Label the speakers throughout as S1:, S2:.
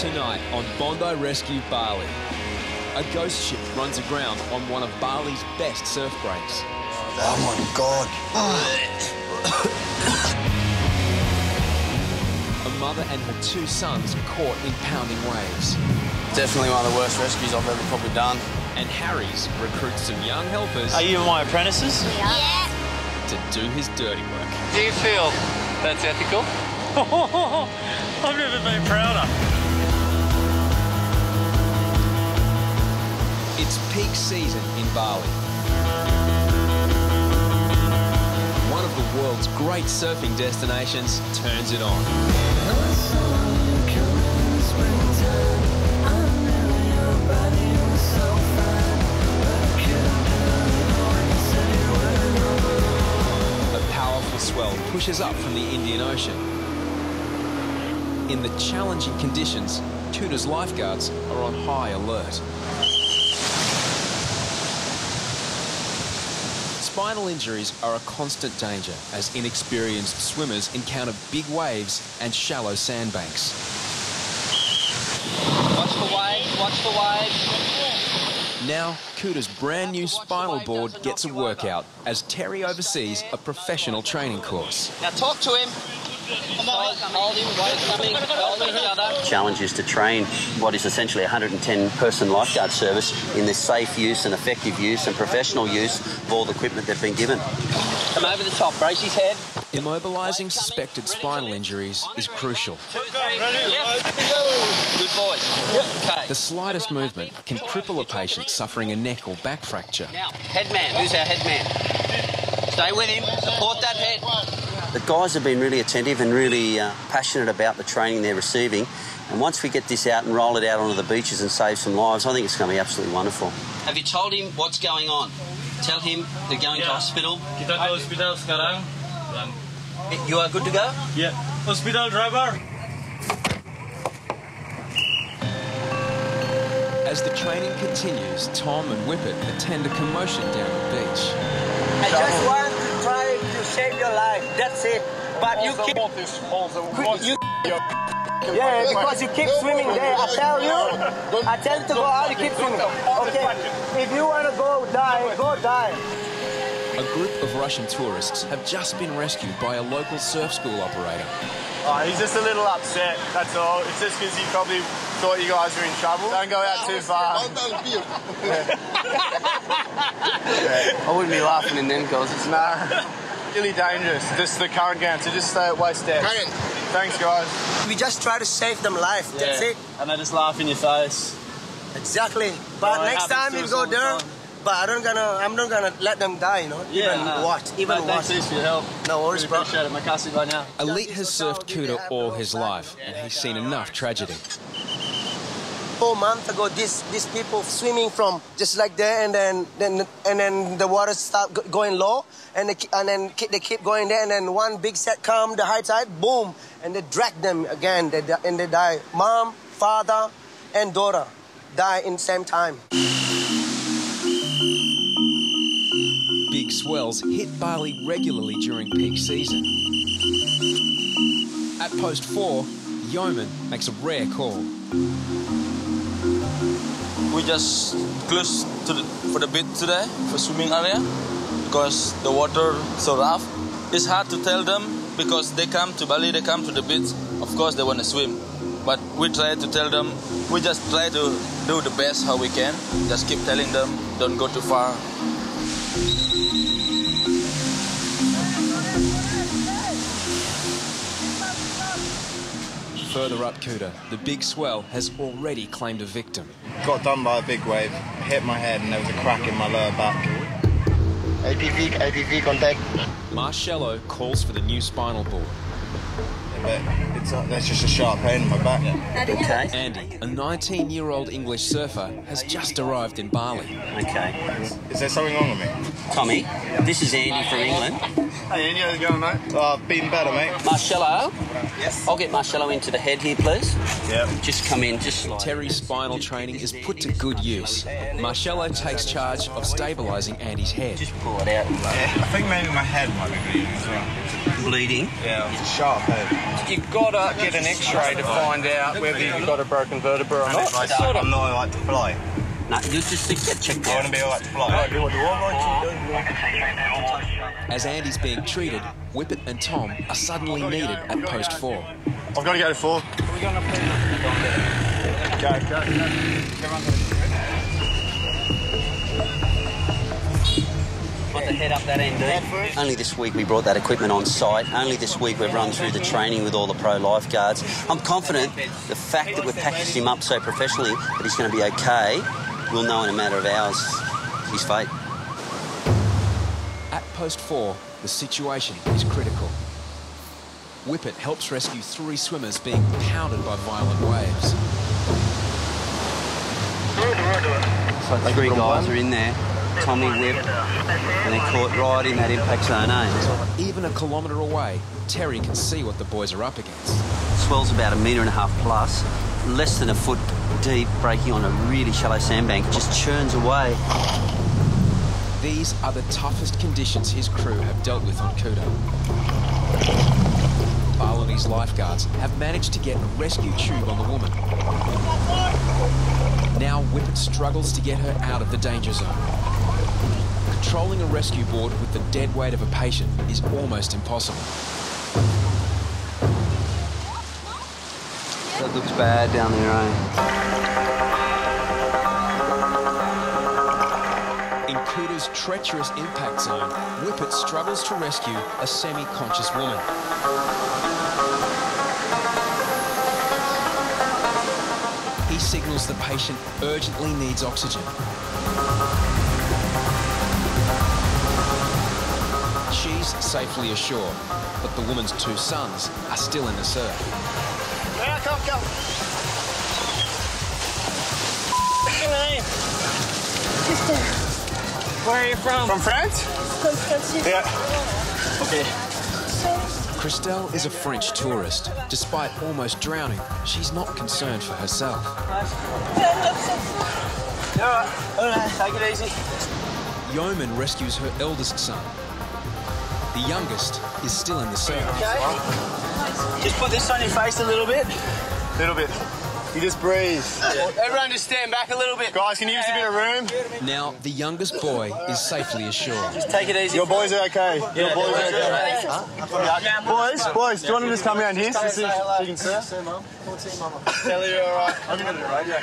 S1: Tonight on Bondi Rescue Bali. A ghost ship runs aground on one of Bali's best surf breaks.
S2: Oh my god.
S1: A mother and her two sons caught in pounding waves.
S3: Definitely one of the worst rescues I've ever probably done.
S1: And Harries recruits some young helpers
S4: Are you my apprentices?
S1: to do his dirty work.
S3: Do you feel that's ethical?
S4: I've never been prouder.
S1: It's peak season in Bali. One of the world's great surfing destinations turns it on. A powerful swell pushes up from the Indian Ocean. In the challenging conditions, Kuta's lifeguards are on high alert. Spinal injuries are a constant danger as inexperienced swimmers encounter big waves and shallow sandbanks.
S3: Watch the waves, watch the waves.
S1: Now, Kuta's brand new spinal board gets a workout as Terry oversees a professional training course.
S3: Now talk to him. Hold, hold him, wait coming, hold each other.
S5: challenge is to train what is essentially a 110 person lifeguard service in the safe use and effective use and professional use of all the equipment they've been given.
S3: Come over the top, brace his head.
S1: Immobilising suspected spinal injuries is crucial.
S3: Good boys.
S1: The slightest movement can cripple a patient suffering a neck or back fracture.
S3: Now, headman, who's our headman? Stay with him, support that head.
S5: The guys have been really attentive and really uh, passionate about the training they're receiving. And once we get this out and roll it out onto the beaches and save some lives, I think it's going to be absolutely wonderful.
S3: Have you told him what's going on? Tell him they're going to
S4: Yeah.
S3: hospital.
S4: Kita ke hospital sekarang. Dan,
S3: You are good to go?
S4: Yeah. hospital driver.
S1: As the training continues, Tom and Whippet attend a commotion down the beach.
S6: I just want to try to save your life. That's it. But you keep. You, yeah, because you keep swimming there. I tell you, I tell you to go out. You keep swimming. Okay. If you want to go die, go die.
S1: A group of Russian tourists have just been rescued by a local surf school operator.
S7: Oh, he's just a little upset, that's all. It's just because he probably thought you guys were in trouble. Don't go out too far.
S3: I wouldn't be laughing in them because it's
S7: Nah, really dangerous. Just the current going, so just stay at waist depth. Thanks, guys.
S6: We just try to save them life. That's it.
S4: And I just laugh in your face.
S6: Exactly. But
S4: Well,
S6: next time
S4: happens
S6: you go
S4: all the
S6: there, but I don't gonna. I'm not gonna let them die. You know. Yeah, Even
S4: nah.
S6: what? Even
S4: Mate,
S6: what?
S4: Thanks for your help.
S6: No worries,
S4: Really
S6: bro.
S4: appreciate it. Makasih banyak.
S1: Elite has surfed Kuta all his life, and he's seen enough tragedy.
S6: Four months ago, these these people swimming from just like there, and then then and then the water start going low, and they, and then they keep going there, and then one big set come, the high tide, boom, and they drag them again, they, and they die. Mom, father, and daughter die in same time.
S1: Big swells hit Bali regularly during peak season. At post four, Yeoman makes a rare call.
S8: We just close to the, for the beach today for swimming area because the water so rough. It's hard to tell them because they come to Bali, they come to the beach. Of course, they want to swim, but we try to tell them. We just try to do the best how we can. Just keep telling them, don't go too far.
S1: Further up Kuta, the big swell has already claimed a victim.
S7: Got done by a big wave, hit my head, and there was a crack in my lower back.
S6: APV, APV contact.
S1: Marcello calls for the new spinal board.
S7: But it's uh, there's just a sharp pain in my back.
S5: Okay.
S1: Andy, a 19 year old English surfer, has just arrived in Bali.
S5: Okay.
S7: Is there something wrong with me?
S5: Tommy, this is Andy from England.
S7: Hey, Andy, how's it going, mate? Oh, I've been better, mate.
S5: Marcello? Yes. I'll get Marcello into the head here, please.
S7: Yeah.
S5: Just come in, just slide.
S1: Terry's spinal training is put to good use. Marcello takes charge of stabilising Andy's head.
S5: Just pull it out.
S7: Yeah, I think maybe my head might be bleeding as well.
S5: bleeding.
S2: Yeah, it's sharp. Hey? You've got to get an X-ray to find out whether you've got a broken vertebra or not. Sort of.
S9: I'm not allowed to fly.
S5: No, you just get checked
S9: I want to be allowed to fly.
S2: Do what you want,
S1: As Andy's being treated, Whippet and Tom are suddenly needed at post 4.
S2: I've got to go to four. Go, go.
S4: Want head up that end.
S5: Only this week we brought that equipment on site. Only this week we've run through the training with all the pro lifeguards. I'm confident the fact that we've packaged him up so professionally that he's going to be okay, we'll know in a matter of hours his fate.
S1: At post 4, the situation is critical. Whippet helps rescue three swimmers being pounded by violent waves.
S5: So three guys are in there. Tommy Whip, and they're caught right in that impact zone, eh?
S1: Even a kilometre away, Terry can see what the boys are up against.
S5: Swell's about a metre and a half plus, less than a foot deep, breaking on a really shallow sandbank, just churns away.
S1: These are the toughest conditions his crew have dealt with on Kuta. Balinese lifeguards have managed to get a rescue tube on the woman. Now Whippet struggles to get her out of the danger zone. Controlling a rescue board with the dead weight of a patient is almost impossible.
S5: That looks bad down there, eh?
S1: In Kuta's treacherous impact zone, Whippet struggles to rescue a semi-conscious woman. He signals the patient urgently needs oxygen. She's safely ashore, but the woman's two sons are still in the surf.
S2: Yeah, come, come.
S4: Where are you from?
S2: From France? Yeah.
S4: Okay.
S1: Christelle is a French tourist. Despite almost drowning, she's not concerned for herself.
S4: Take it easy.
S1: Yeoman rescues her eldest son. The youngest is still in the surf.
S4: Just put this on your face a little bit.
S2: Little bit. You just breathe.
S4: Everyone just stand back a little bit.
S2: Guys, can you use a bit of room?
S1: Now, the youngest boy is safely ashore.
S4: Just take it easy.
S2: Your boys are okay. Your boys are okay. Boys, boys, do you want to just come around here so see if she can surf? Tell her you're alright. I'm gonna do radio.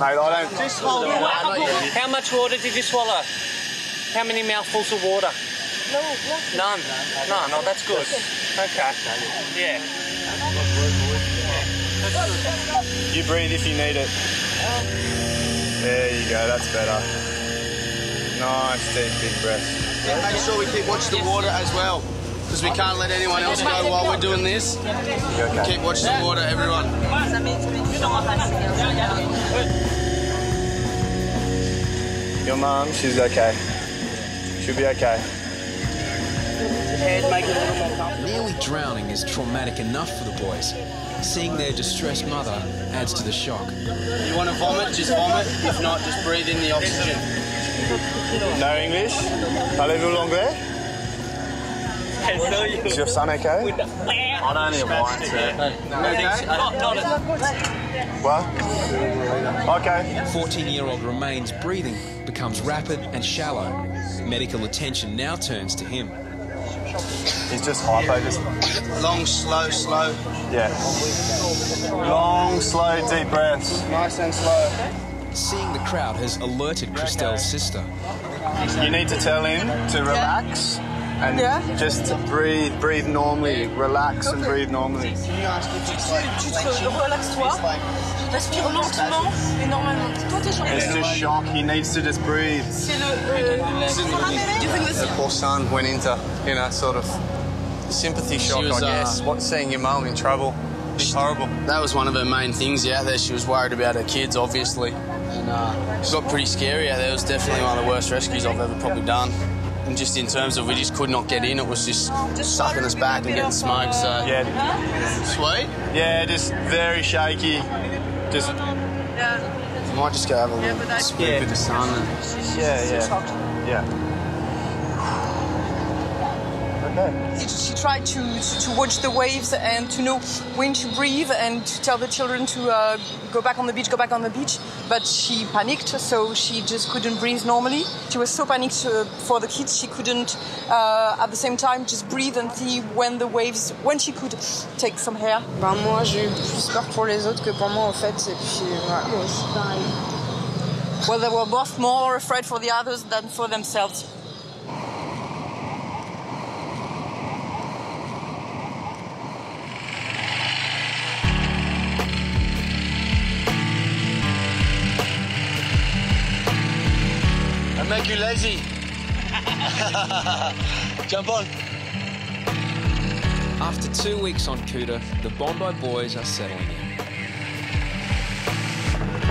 S2: Mate, I don't.
S4: Just hold it. How much water did you swallow? How many mouthfuls of water? None. None. No, no, that's good. Okay. Yeah.
S2: You breathe if you need it. There you go, that's better. Nice deep, big breath.
S10: Make sure we keep watching the water as well, because we can't let anyone else go while we're doing this.
S2: Okay?
S10: Keep watching the water, everyone.
S2: Your mum, she's okay. She'll be okay.
S1: Nearly drowning is traumatic enough for the boys. Seeing their distressed mother adds to the shock.
S10: You want to vomit, just vomit. If not, just breathe in the oxygen.
S2: No English? Parlez-vous anglais? Is your son okay?
S11: I don't need a warrant, sir.
S2: Well, okay.
S1: 14 year old remains breathing becomes rapid and shallow. Medical attention now turns to him.
S2: He's just hypo, just
S10: Long, slow, slow.
S2: yeah. Long, slow, deep breaths.
S10: Nice and slow.
S1: Seeing the crowd has alerted Christelle's sister.
S2: You need to tell him to relax and just to breathe, breathe normally. Relax and breathe normally.
S12: Tu te relaxes-toi, respire lentement et normalement. Toi, t'es genre.
S2: It's just shock. He needs to just breathe.
S12: C'est le. du truc de
S9: The poor son went into, you know, sort of sympathy shock,
S10: was,
S9: I guess.
S10: uh,
S9: What seeing your mum in trouble? It's horrible.
S10: That was one of her main things out there. She was worried about her kids, obviously. And uh, it got pretty scary out there. It was definitely one of the worst rescues I've ever probably done. And just in terms of we just could not get in, it was just sucking us back and getting smoked. So,
S2: Yeah,
S10: sweet.
S2: yeah, just very shaky. Just
S10: I might just go have a little split in the sun. And,
S2: yeah, yeah, yeah.
S12: She tried to, to, to watch the waves and to know when to breathe and to tell the children to uh, go back on the beach, go back on the beach. But she panicked, so she just couldn't breathe normally. She was so panicked uh, for the kids, she couldn't uh, at the same time just breathe and see when the waves, when she could take some air.
S13: Ben moi j'ai eu plus peur pour les autres que pour moi en fait et puis voilà. Moi.
S12: Well, they were both more afraid for the others than for themselves.
S7: I make you lazy. Jump on.
S1: After two weeks on Kuta, the Bondi boys are settling in.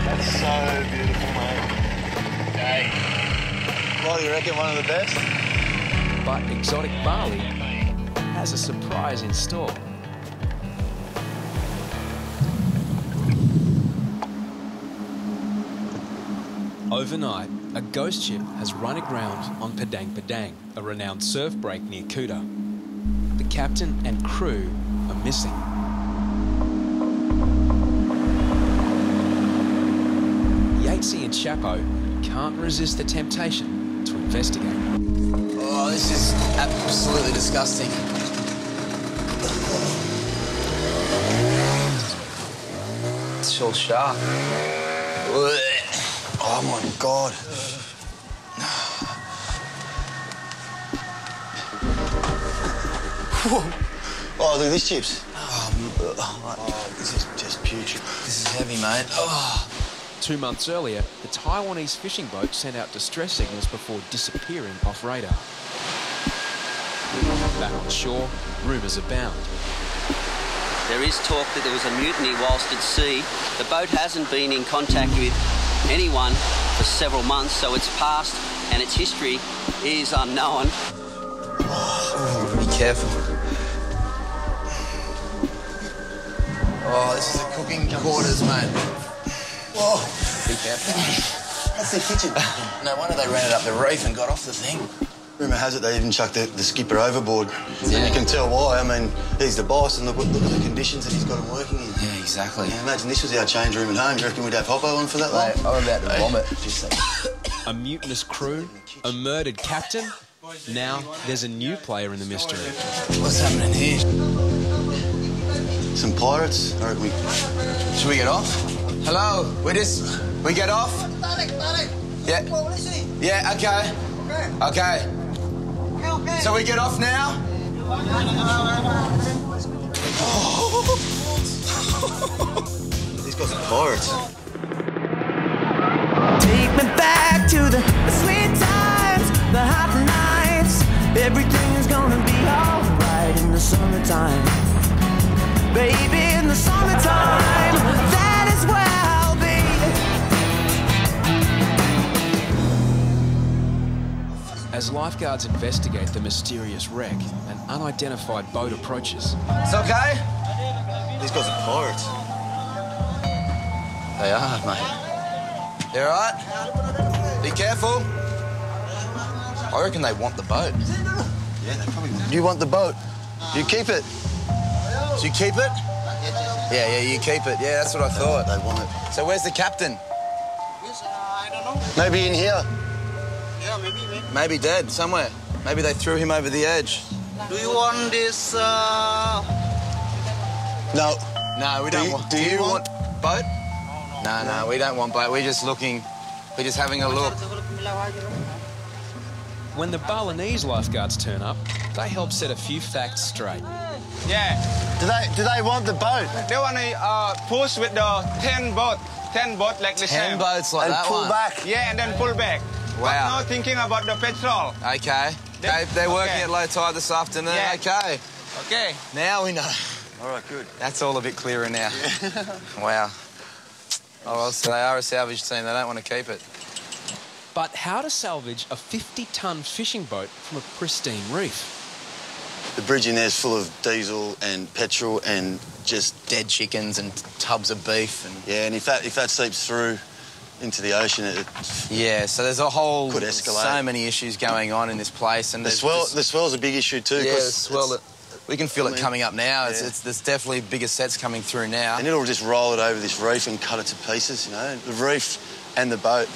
S7: That's so beautiful, mate. Hey. What do you reckon? One of the best?
S1: But exotic Bali has a surprise in store. Overnight, a ghost ship has run aground on Padang Padang, a renowned surf break near Kuta. The captain and crew are missing. Yatesy and Chapo can't resist the temptation to investigate.
S14: Oh, this is absolutely disgusting. It's all sharp.
S7: Oh my god. oh, look at these chips. Oh, this is just putrid.
S14: This is heavy, mate. Oh.
S1: Two months earlier, the Taiwanese fishing boat sent out distress signals before disappearing off radar. Back on shore, rumours abound.
S5: There is talk that there was a mutiny whilst at sea. The boat hasn't been in contact with anyone for several months, so its past and its history is unknown.
S14: Oh, be careful. Oh, this is the cooking quarters, mate. Whoa. Be careful.
S7: That's the kitchen.
S14: No wonder they ran it up the reef and got off the thing.
S7: Rumour has it they even chucked the, the skipper overboard.
S14: Yeah.
S7: And you can tell why. I mean, he's the boss, and look, look at the conditions that he's got him working in.
S14: Yeah, exactly.
S7: Yeah, imagine this was our change room at home. Do you reckon we'd have Hoppo on for that long?
S14: I'm about to
S7: Hey,
S14: vomit.
S7: Just say.
S1: A mutinous crew, a murdered captain. Now there's a new player in the mystery.
S14: What's happening here?
S7: Some pirates. I reckon we.
S14: Should we get off? Hello, we just we get off. Yeah. Yeah. Okay. Okay. So we get off now.
S7: These guys are pirates.
S15: Take me back to the, the sweet times, the hot nights. Everything's gonna be alright in the summertime. Baby, in the summertime,
S1: As lifeguards investigate the mysterious wreck, an unidentified boat approaches.
S14: It's okay.
S7: These guys are pirates.
S14: They are, mate. You alright? Be careful. I reckon they want the boat.
S7: Yeah, they probably. You want the boat? You keep it.
S14: Do you keep it? Yeah, yeah, you keep it. Yeah, that's what I thought.
S7: They want it.
S14: So where's the captain?
S7: Maybe in here.
S14: Maybe dead somewhere. Maybe they threw him over the edge.
S16: Do you want this? Uh...
S7: No.
S14: No, we
S7: Do
S14: don't
S7: you-
S14: want.
S7: do you want-
S14: boat? No, no, we don't want boat. We're just looking. We're just having a look.
S1: When the Balinese lifeguards turn up, they help set a few facts straight.
S17: Yeah.
S7: Do they? Do they want the boat?
S17: They want to uh, push with the 10 boat. 10 boat like the
S14: 10
S17: same.
S14: boats like
S7: And
S14: that
S7: pull
S14: one.
S7: back.
S17: Yeah, and then pull back.
S14: Wow.
S17: But no thinking about the petrol.
S14: Okay.
S17: They-
S14: They, they're working
S17: okay.
S14: at low tide this afternoon.
S17: Yeah.
S14: Okay.
S17: Okay.
S14: Now we know.
S7: All right, good.
S14: That's all a bit clearer now. wow. Oh, well, so they are a salvage team. They don't want to keep it.
S1: But how to salvage a 50 ton fishing boat from a pristine reef?
S7: The bridge in there is full of diesel and petrol and just
S14: Dead chickens and tubs of beef and
S7: yeah. And if that if that seeps through, into the ocean, it,
S18: Yeah, so there's a whole
S7: Could escalate.
S18: so many issues going on in this place, and
S7: the swell,
S18: this-
S7: the swell's a big issue too.
S18: yeah, the swell. we can feel
S7: I
S18: it coming up now. It's, it's there's definitely bigger sets coming through now.
S7: and it'll just roll it over this reef and cut it to pieces. You know, the reef and the boat.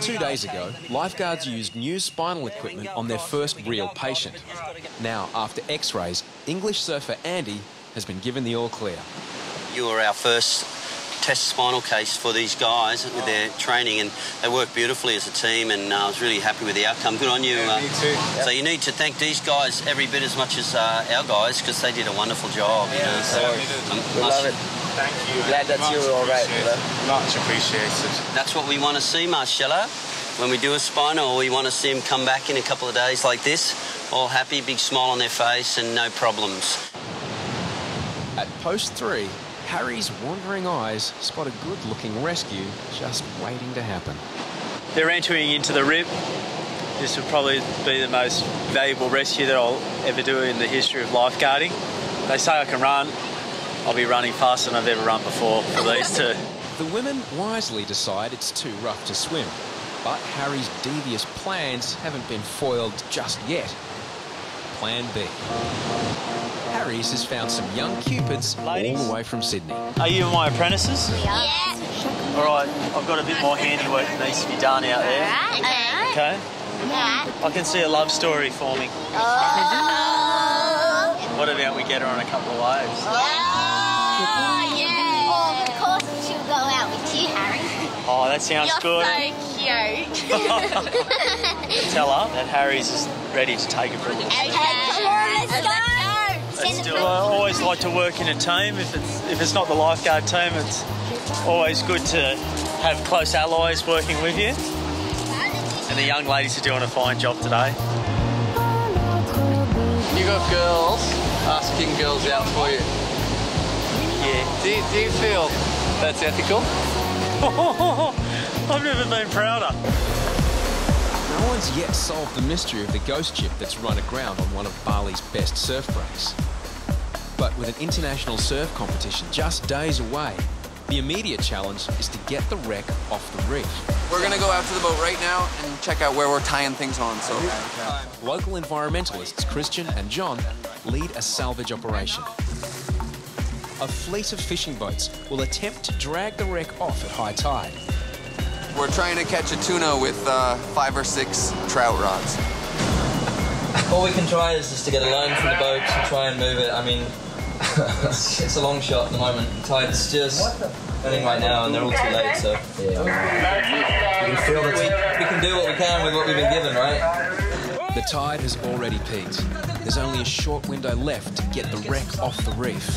S1: Two days ago, lifeguards used new spinal equipment on their first real patient. Now, after x rays, English surfer Andy has been given the all clear.
S5: You were our first test spinal case for these guys with their training, and they worked beautifully as a team, and uh, I was really happy with the outcome. Good on you. uh,
S10: me too.
S5: So you need to thank these guys every bit as much as uh, our guys because they did a wonderful job. you know, so,
S10: We love it. Thank you. Glad that you were all right. you.
S7: Much appreciated.
S5: That's what we want to see, Marcello. When we do a spinal, we want to see them come back in a couple of days like this, all happy, big smile on their face, and no problems.
S1: At post three, Harry's wandering eyes spot a good looking rescue just waiting to happen.
S19: They're entering into the rip. This will probably be the most valuable rescue that I'll ever do in the history of lifeguarding. They say I can run. I'll be running faster than I've ever run before for these two.
S1: The women wisely decide it's too rough to swim, but Harries devious plans haven't been foiled just yet. Plan B. Harry's has found some young cupids all the way from Sydney.
S19: Are you my apprentices?
S20: We Yeah.
S19: All right, I've got a bit more handiwork that needs to be done out there. Okay? I can see a love story forming.
S20: Oh.
S19: What about we get her on a couple of waves?
S20: Oh. Oh, yeah. Oh, of course she'll go out with you, Harry.
S19: Oh, that sounds
S20: You're
S19: good.
S20: so cute.
S19: Tell her that Harries is ready to take it for a little
S20: Okay, come on, let's go.
S19: Let's do it. I always like to work in a team. If it's if it's not the lifeguard team, it's always good to have close allies working with you. And the young ladies are doing a fine job today.
S14: You got girls asking girls out for you.
S19: Yeah.
S14: Do you, do you feel that's ethical?
S19: I've never been prouder.
S1: No one's yet solved the mystery of the ghost ship that's run aground on one of Bali's best surf breaks. But with an international surf competition just days away, the immediate challenge is to get the wreck off the reef.
S18: We're gonna go out to the boat right now and check out where we're tying things on. So.
S1: Local environmentalists Christian and John lead a salvage operation. A fleet of fishing boats will attempt to drag the wreck off at high tide.
S18: We're trying to catch a tuna with uh, five or six trout rods.
S21: All we can try is just to get a line from the boat and try and move it. I mean, it's, it's a long shot at the moment. The tide's just running right now, and they're all too late. So we can feel we, we can do what we can with what we've been given, right?
S1: The tide has already peaked. There's only a short window left to get the wreck off the reef.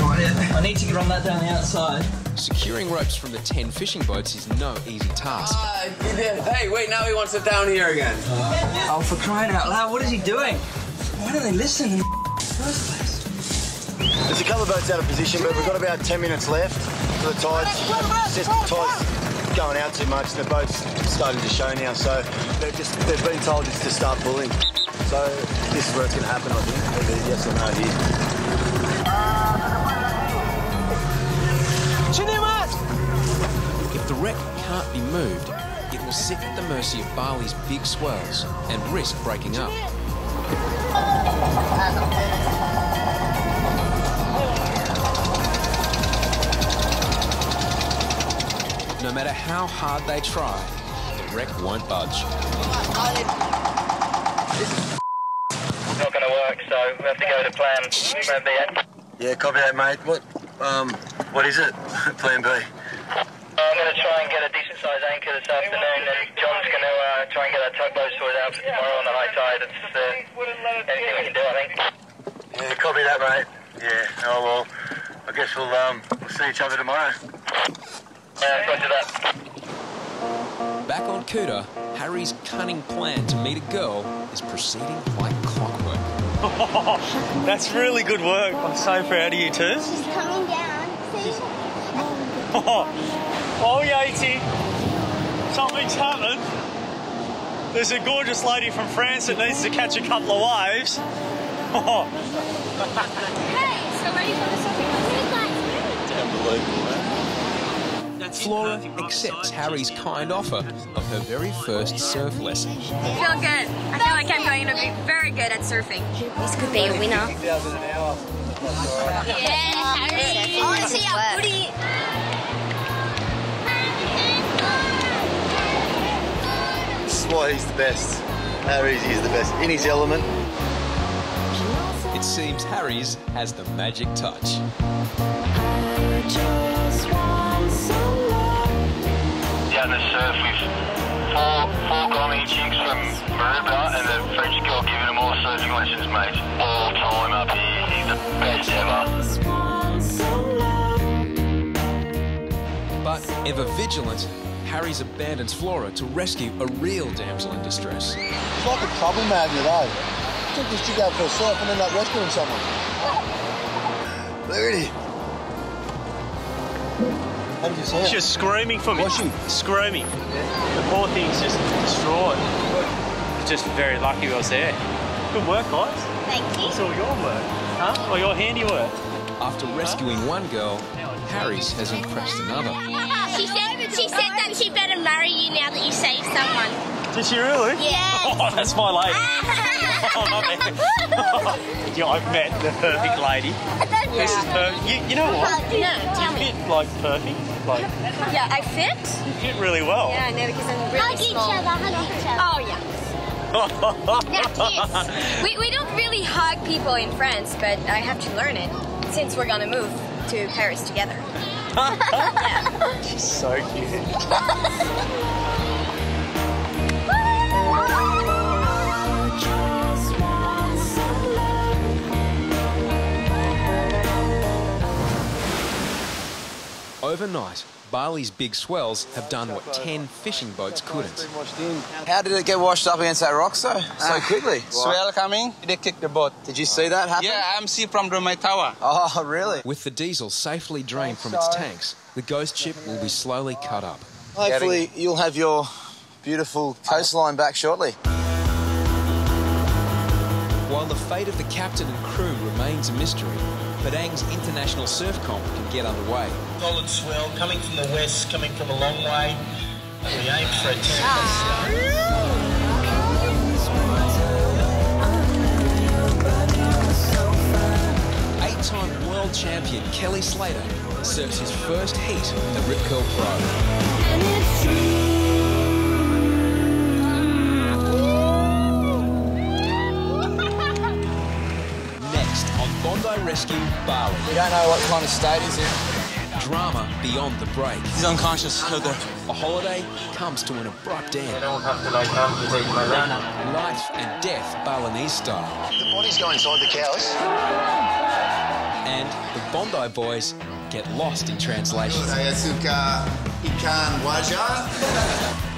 S21: I need to run that down the outside.
S1: Securing ropes from the 10 fishing boats is no easy task.
S18: Uh, hey, wait, now he wants it down here again.
S21: Oh, for crying out loud, what is he doing? Why don't they listen in the first place?
S7: There's a couple of boats out of position, but we've got about 10 minutes left for the tides. It's just the tide's going out too much. The boat's starting to show now, so they've just they've been told just to start pulling. So this is where it's going to happen, I think. Either yes or no here.
S1: If the wreck can't be moved, it will sit at the mercy of Bali's big swells and risk breaking up. No matter how hard they try, the wreck won't budge.
S22: Not going to work, so we have to go to plan, plan B. eh?
S7: Yeah, copy that, mate. What um what is it? Plan B.
S22: I'm going to try and get a decent sized anchor this afternoon, and John's going to uh, try and get that tugboat sorted out for tomorrow on the high tide. It's uh, anything we can do, I think.
S7: Yeah, copy that, mate. Yeah. Oh well. I guess we'll um we'll see each other tomorrow.
S22: Yeah, roger that.
S1: Back on Kuta, Harry's cunning plan to meet a girl is proceeding like clockwork.
S19: That's really good work. I'm so proud of you two.
S20: She's coming down. See?
S19: Oh, Yatesy, something's happened. There's a gorgeous lady from France that needs to catch a couple of waves.
S20: Hey, so ready for the surfing?
S1: Flora accepts Harry's kind offer of her very first surf lesson.
S23: I feel good. I feel like I'm going to be very good at surfing. This could be a winner.
S20: Yeah, Harry. I want to see our booty.
S7: This is why he's the best. Harries he's the best in his element.
S1: It seems Harries has the magic touch.
S22: Down the surf with four, four Gommy chicks from Maroubra and the French girl giving him all surfing lessons, mate. All time up here. He's the best ever.
S1: But ever vigilant, Harries abandons Flora to rescue a real damsel in distress.
S7: It's like a trouble magnet, eh? Took this chick out for a surf and ended up rescuing someone. Look at him. How did you see it?
S19: She was screaming for me.
S7: Was she?
S19: Screaming. The poor thing's just distraught. Just very lucky I was there. Good work, guys.
S20: Thank you.
S19: It's all your work. Huh? Or your handiwork.
S1: After rescuing one girl, Harries has impressed another.
S20: She said, she said that she better marry you now that you saved someone.
S19: Did she really?
S20: Yeah.
S19: Oh, that's my lady. oh, my man. yeah, I've met the perfect lady. This is perfect. You, you know what?
S23: No, tell
S19: You
S23: me.
S19: fit like perfect. Like
S23: Yeah, I fit?
S19: you fit really well.
S23: Yeah, I know because I'm really
S20: Hug each
S23: small.
S20: other, hug each other.
S23: Oh, yeah. Now, kiss. We, we don't really hug people in France, but I have to learn it since we're gonna move to Paris together. yeah.
S19: She's so cute.
S1: Overnight, Bali's big swells have done what 10 fishing boats couldn't.
S2: How did it get washed up against that rock so so quickly?
S4: Swell coming, they kick the boat.
S2: Did you see that happen?
S4: Yeah, I'm see from the, my tower.
S2: Oh, really?
S1: With the diesel safely drained from its tanks, the ghost ship will be slowly cut up.
S2: Hopefully, you'll have your beautiful coastline back shortly.
S1: While the fate of the captain and crew remains a mystery, Padang's international surf comp can get underway.
S24: Solid swell coming from the west, coming from a long way. We aim for a 10 start.
S1: Eight-time world champion Kelly Slater surfs his first heat at Rip Curl Pro. Rescue, Bali.
S2: We don't know what kind of state he's in.
S1: Drama beyond the break.
S8: He's unconscious. Okay.
S1: A holiday comes to an abrupt end.
S24: don't have to like amputate my leg.
S1: Life and death Balinese style.
S7: The bodies go inside the cows.
S1: And the Bondi boys get lost in translation.